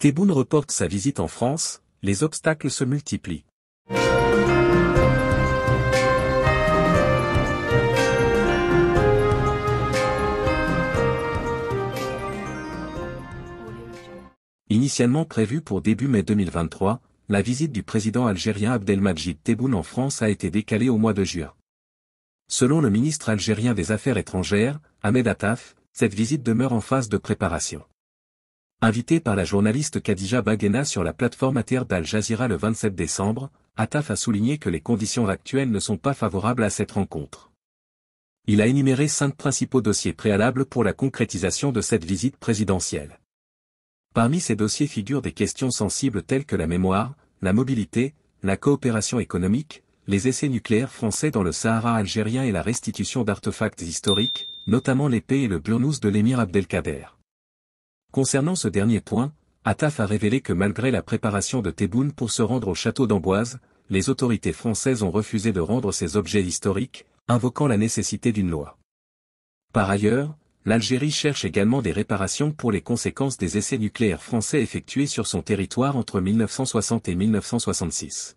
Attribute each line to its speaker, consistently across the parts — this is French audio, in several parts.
Speaker 1: Tebboune reporte sa visite en France, les obstacles se multiplient. Initialement prévue pour début mai 2023, la visite du président algérien Abdelmajid Tebboune en France a été décalée au mois de juin. Selon le ministre algérien des Affaires étrangères, Ahmed Attaf, cette visite demeure en phase de préparation. Invité par la journaliste Khadija Baghena sur la plateforme Ater d'Al Jazeera le 27 décembre, Attaf a souligné que les conditions actuelles ne sont pas favorables à cette rencontre. Il a énuméré cinq principaux dossiers préalables pour la concrétisation de cette visite présidentielle. Parmi ces dossiers figurent des questions sensibles telles que la mémoire, la mobilité, la coopération économique, les essais nucléaires français dans le Sahara algérien et la restitution d'artefacts historiques, notamment l'épée et le burnous de l'émir Abdelkader. Concernant ce dernier point, Attaf a révélé que malgré la préparation de Tebboune pour se rendre au château d'Amboise, les autorités françaises ont refusé de rendre ces objets historiques, invoquant la nécessité d'une loi. Par ailleurs, l'Algérie cherche également des réparations pour les conséquences des essais nucléaires français effectués sur son territoire entre 1960 et 1966.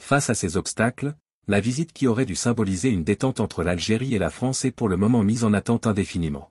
Speaker 1: Face à ces obstacles, la visite qui aurait dû symboliser une détente entre l'Algérie et la France est pour le moment mise en attente indéfiniment.